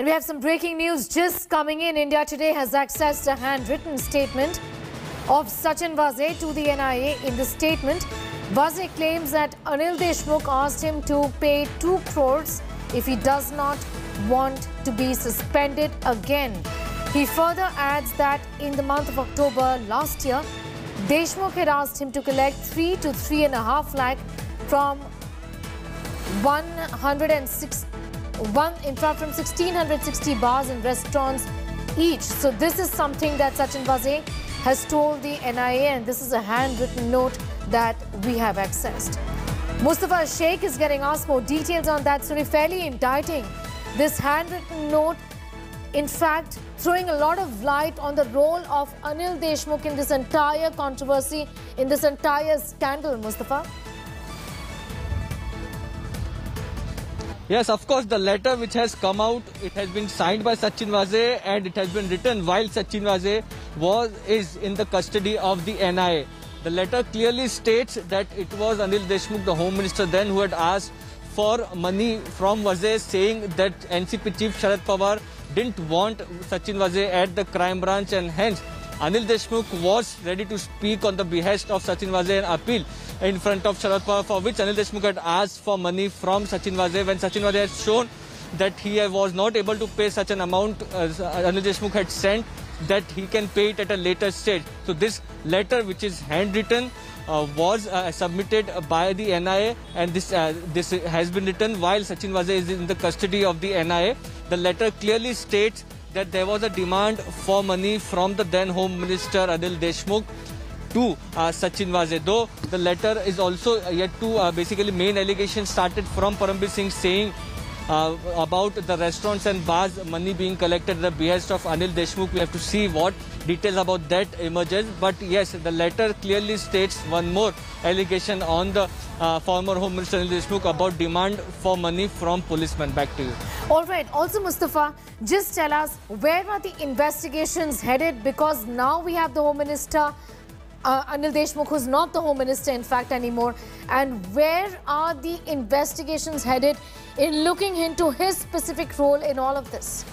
And we have some breaking news just coming in. India Today has accessed a handwritten statement of Sachin Vaze to the NIA. In the statement, Vaze claims that Anil Deshmukh asked him to pay 2 crores if he does not want to be suspended again. He further adds that in the month of October last year, Deshmukh had asked him to collect 3 to 3.5 lakh from 106 one in fact from 1660 bars and restaurants each. So this is something that Sachin Vaze has told the NIA and this is a handwritten note that we have accessed. Mustafa Sheikh is getting asked more details on that story, fairly indicting this handwritten note, in fact, throwing a lot of light on the role of Anil Deshmukh in this entire controversy, in this entire scandal, Mustafa. Yes, of course, the letter which has come out, it has been signed by Sachin Vaze and it has been written while Sachin Vaze was is in the custody of the NIA. The letter clearly states that it was Anil Deshmukh, the Home Minister then, who had asked for money from Vaze, saying that NCP Chief Sharad Pawar didn't want Sachin Vaze at the crime branch and hence Anil Deshmukh was ready to speak on the behest of Sachin Vaze and appeal in front of Sharad Pawar for which Anil Deshmukh had asked for money from Sachin Vaze when Sachin Vaze had shown that he was not able to pay such an amount Anil Deshmukh had sent that he can pay it at a later stage. So this letter which is handwritten uh, was uh, submitted by the NIA and this uh, this has been written while Sachin Vaze is in the custody of the NIA. The letter clearly states that there was a demand for money from the then Home Minister Anil Deshmukh to uh, Sachin Vaze. Though the letter is also yet to uh, basically main allegation started from Parambir Singh saying uh, about the restaurants and bars money being collected at the behest of Anil Deshmukh. We have to see what details about that emerges. But yes, the letter clearly states one more allegation on the uh, former Home Minister Anil Deshmukh about demand for money from policemen. Back to you. All right. Also, Mustafa, just tell us where are the investigations headed? Because now we have the Home Minister uh, Anil Deshmukh, who's not the Home Minister, in fact, anymore. And where are the investigations headed in looking into his specific role in all of this?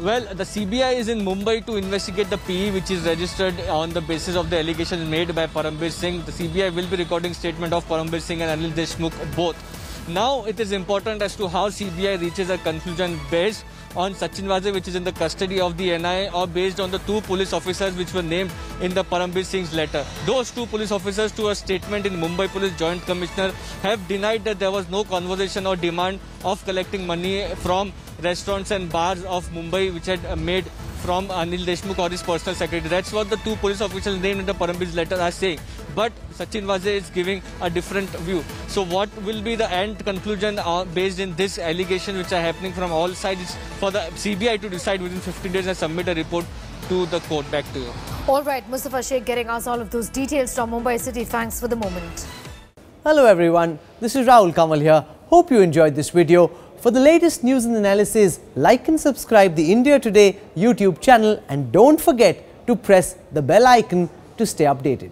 Well, the CBI is in Mumbai to investigate the PE which is registered on the basis of the allegations made by Parambir Singh. The CBI will be recording statement of Parambir Singh and Anil Deshmukh both. Now it is important as to how CBI reaches a conclusion based on Sachin Vaze which is in the custody of the NIA or based on the two police officers which were named in the Parambir Singh's letter. Those two police officers to a statement in Mumbai Police Joint Commissioner have denied that there was no conversation or demand of collecting money from restaurants and bars of Mumbai which had made from Anil Deshmukh or his personal secretary. That's what the two police officials named in the Parambir's letter are saying. But Sachin Vaze is giving a different view. So what will be the end conclusion uh, based in this allegation which are happening from all sides for the CBI to decide within 15 days and submit a report to the court. Back to you. All right, Mustafa Sheikh getting us all of those details from Mumbai City. Thanks for the moment. Hello everyone, this is Rahul Kanwal here. Hope you enjoyed this video. For the latest news and analysis, like and subscribe the India Today YouTube channel and don't forget to press the bell icon to stay updated.